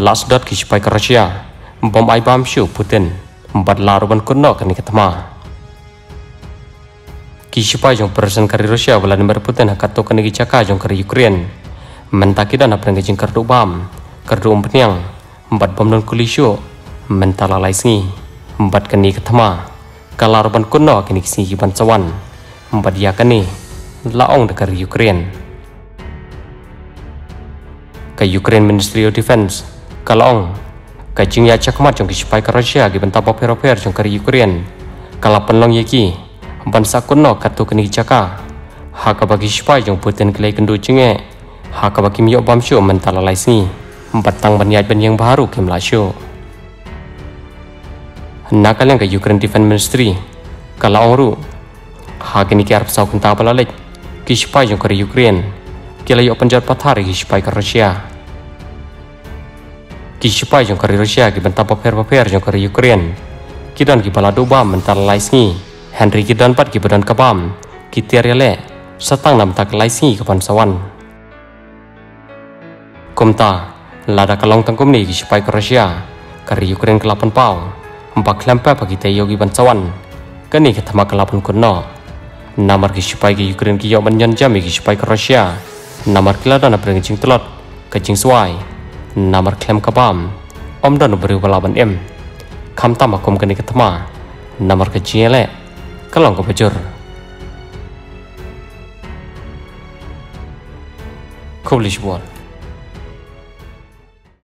last dot ki sipai ka Russia bom ai bam shu Putin. Empat laru ban kuno kani ketama ki sipai jong presiden kari Rusia Vladimir Putin hakato kani ki caka jong kari Ukraine. Mentaki dan apa ngajing kardu bam. Kardu umpniang empat bom non kulisyo mentala laisngi empat kani ketama kalar ban kuno kini kisi ban cawan. Empat dia kani laong dekar Ukraine. Ke Ukraine Ministry of Defense kalong. Kajing ya cakmat jong kisipai ka Russia gi benta per jong kari Ukraine kala penlong yeki ban sakuno katu kini caka haka bagi sipai jong Putin kelai kendu cinge haka bagi miyok bam syo mentala laisni batang banyat ban yang baru kim la syo nakal yang ke Ukraine Defense Ministry. Kala ongru haka ni ki arp sau kenta balalek kisipai jong kari Ukraine kila yo penjar pathari kisipai ka Russia ki sipai jong kari Rusia ki benta paper paper jong kari Ukraine. Ki dan ki bala doba mental laisni Henry ki dan pat ki badan kabam ki tiarele satang nam tak laisni kapan sawan. Kumta lada kalong tangkum ni ki sipai ka Rusia. Kari Ukraine kelapan pau empat lempa pagi te yogi ban sawan. Kani ki thama kelapan kunno namar ki sipai ki Ukraine ki yo jam ki sipai ka Rusia. Namar kilada na prenging telot kacing suai namar klem kabam om dan beri balaban em kam tama kom kani ketema namar kecile kalong ke bajur Coolish Wall